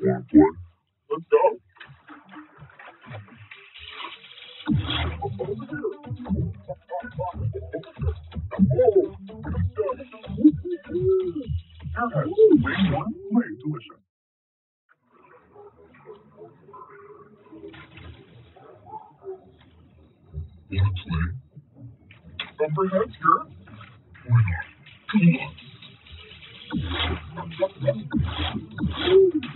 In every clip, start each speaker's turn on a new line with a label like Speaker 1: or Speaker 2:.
Speaker 1: Wanna play?
Speaker 2: Let's go. Airheads, way more, way delicious.
Speaker 1: Wanna play?
Speaker 2: Bumperheads here.
Speaker 1: Why not? Come on.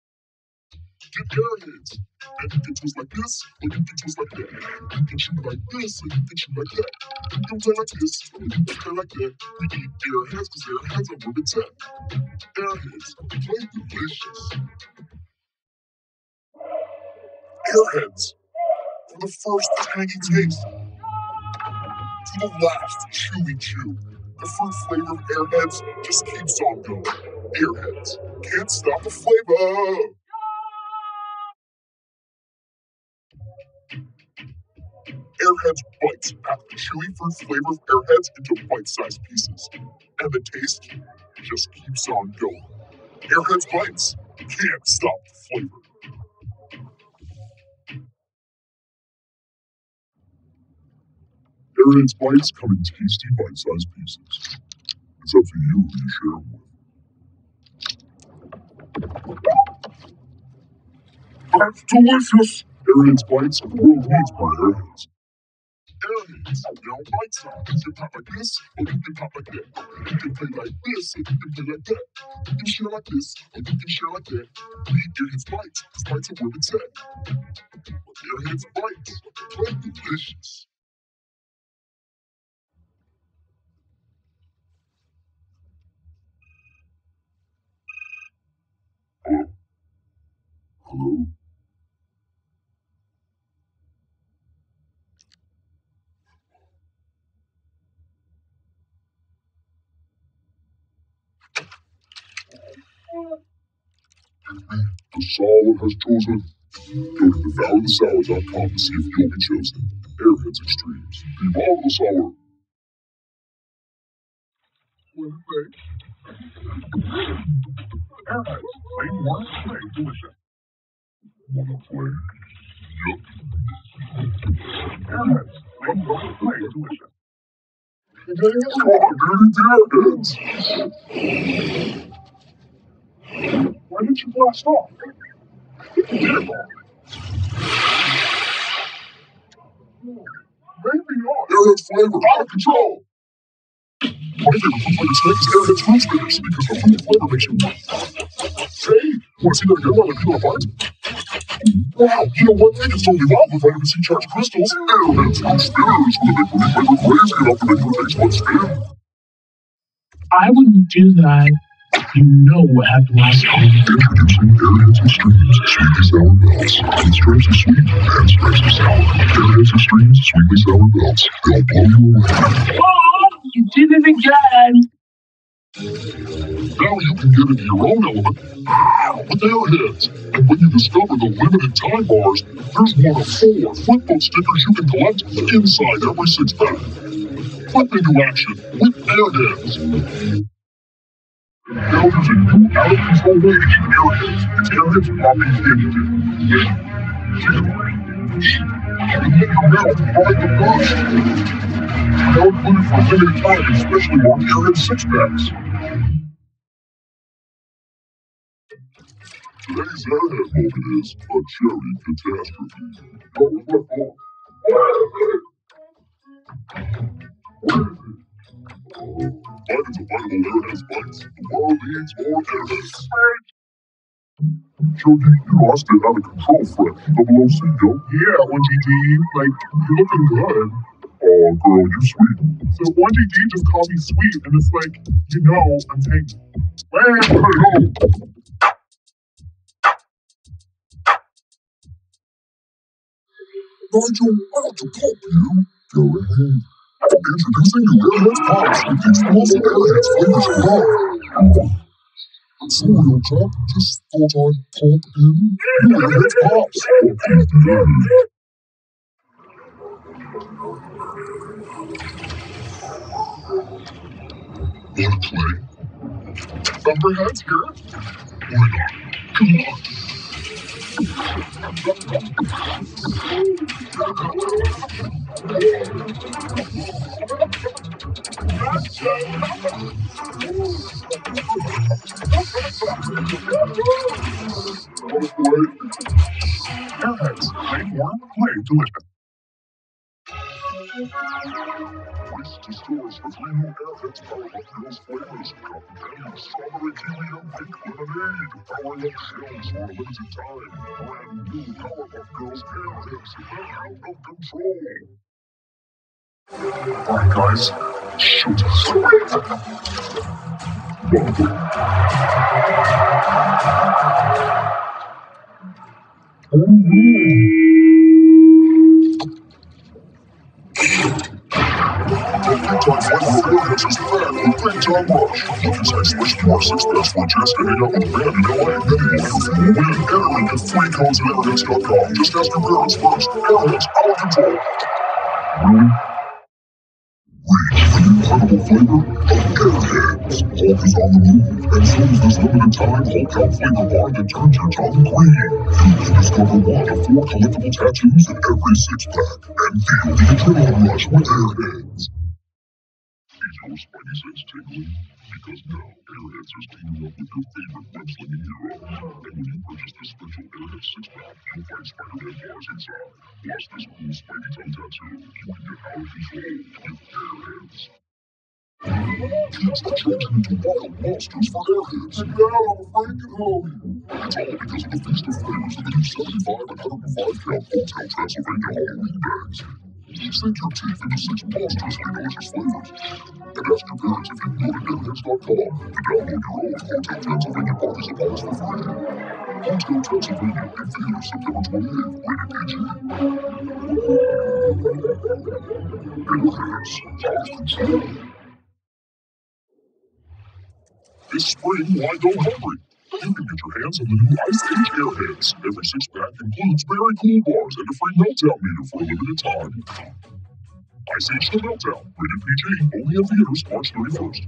Speaker 2: way.
Speaker 1: Get. And you can twist like this, or you can twist like that. You can shoot like this, or you can shoot like that. You can play like this, or you can play like that. We need airheads, because airheads are where it's. Airheads, play delicious. Airheads, from the first tangy taste to the last chewy chew. The fruit flavor of Airheads just keeps on going. Airheads, can't stop the flavor. Airheads bites pack the chewy fruit flavor of Airheads into bite-sized pieces, and the taste just keeps on going. Airheads bites can't stop the flavor. Airheads bites come in tasty bite-sized pieces. It's up to you who you share them with. That's delicious! Airheads bites, the world needs more Airheads. Airheads, they're all bite size. You can pop like this, or you can pop like that. You can play like this, or you can play like that. You can share like this, or you can share like that. Airheads bites, because bites are where it's at. Airheads bites, play delicious. The solid has chosen. Go to devourthesour.com to see if you'll be chosen. Airheads Extremes. The sour.
Speaker 2: Wanna play? Airheads, way more, way delicious.
Speaker 1: Wanna play? Yup.
Speaker 2: Airheads, way more, way delicious.
Speaker 1: Come on, dirty Airheads!
Speaker 2: Why didn't you blast off? Maybe not.
Speaker 1: Airheads flavor out of control! My favorite snack is Airheads fruit spinners because the fruit flavor makes you. Hey, wanna see that again while I peel apart? Wow, you know what? It's totally wild with vitamin C charged crystals. Airheads fruit spinners with a big flavor get to make your spin.
Speaker 3: I wouldn't do that. You know what happened last time.
Speaker 1: Introducing Airheads Extremes Sweetly Sour Belts. With stripes of sweet and stripes of sour. Airheads Extremes Sweetly Sour Belts. They'll blow you away.
Speaker 3: Oh, you did it again.
Speaker 1: Now you can get into your own element with Airheads. And when you discover the limited time bars, there's one of four flipbook stickers you can collect inside every six pack. Flip into action with Airheads. There's a new out of control way to eat Airheads. It's Airheads Poppy Infinity. You can let your mouth ride the burst. Now included for a limited time, especially on Airhead six packs. Today's airhead moment is a cherry catastrophe. What was my fault? It? Oh, Biden's a vitable airheads bites. The world needs more airheads. Joe, you, you lost it out of control, Fred. Double OC, yo.
Speaker 2: Yeah, 1GD, like, you're looking good.
Speaker 1: Oh, girl, you sweet.
Speaker 2: So 1GD just called me sweet, and it's like, you know, I'm tangy. Wait,
Speaker 1: Hey, oh! Nigel, I want to pump you. Go ahead. Introducing new Airheads Pops with the explosive Airheads flavors of love. Old chap. Just thought I'd pop in. You airheads pops. Pop Wanna play?
Speaker 2: Thunderheads here?
Speaker 1: Why not? Come on.
Speaker 2: Airheads
Speaker 1: limited time. Brand new Powerpuff Girls Airheads. They're out of control. Alright, guys. Shoot. Big time rush. Look inside Swish More Six Best for a chance to hang out with the band in LA. Many wonderful will win. Enter and get free codes at airheads.com. Just ask your parents first. Airheads, out of control. Really? Incredible flavor of Airheads. Is on the move, and so is this limited time Hulk Out flavor bar that turns your tongue green. Use Discover one of four collectible tattoos in every six pack, and feel the adrenaline rush with Airheads. Is your spidey sense tingling? Because now Airheads is teaming up with your favorite web-slinging heroes. And when you purchase this special Airheads six-pack, you'll find Spider-Man bars inside. Plus this cool Spidey tongue tattoo. You can get out of control with Airheads. Kids are changing into wild monsters for Airheads.
Speaker 2: And now I'm afraid to.
Speaker 1: It's all because of the feast of flavors of the new 75 and 105 count Hotel Transylvania Halloween bags. Sink your teeth into six monstrously delicious flavors. And ask your parents if you can go to airheads.com to download your own Hotel Transylvania party supplies for free. Hotel Transylvania in theaters September 28th, rated PG. Airheads, out of control. This spring, why go hungry? You can get your hands on the new Ice Age Airheads. Every six pack includes very cool bars and a free meltdown meter for a limited time. Ice Age the Meltdown, rated PG, only in theaters March 31st.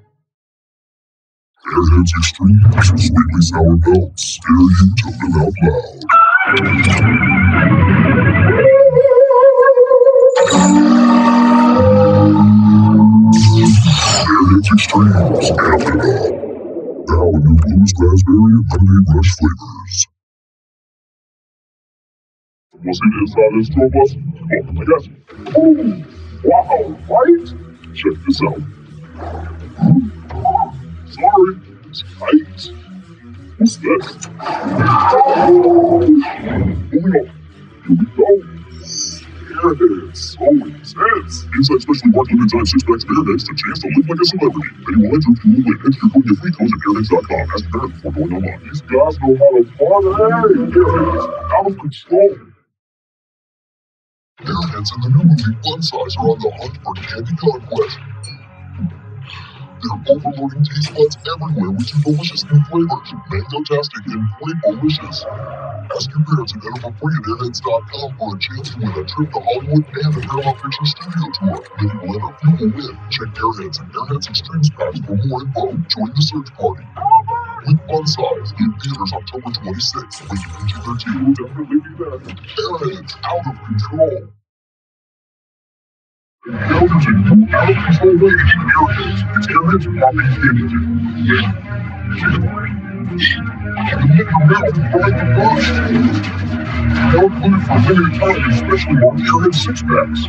Speaker 1: Airheads Extreme, sweetly sour belts, scare you to live out loud. Airheads Extreme, amp it up. Now new blues, raspberry, and lemonade rush flavors.
Speaker 2: See the inside this tour bus. Oh, I got you. Ooh, wow, right?
Speaker 1: Check this out.
Speaker 2: Sorry, tight.
Speaker 1: What's that?
Speaker 2: Moving on. Here we go. Airheads, so intense.
Speaker 1: Inside specially marked limited time six packs of Airheads to chance to live like a celebrity. Will enter you will win. Enter your code free codes at airheads.com. Ask your parent before going online.
Speaker 2: These guys know how to party. Airheads, out of control.
Speaker 1: Airheads in the new movie Fun Size are on the hunt for candy conquest. They're overloading taste buds everywhere with two delicious new flavors, Mango-tastic and Playbolicious. Ask your parents at airheads.com for a chance to win a trip to Hollywood and a Paramount Pictures studio tour. Many will enter, few will win. Check Airheads and Airheads Extremes packs for more info. Join the search party. With Fun Size in theaters October 26th. Rated PG-13.
Speaker 2: We'll definitely be there.
Speaker 1: Airheads out of control.
Speaker 2: A new out of control airheads. It's airheads popping candy. You let your mouth right the burst. Now included for time, especially on airhead six packs.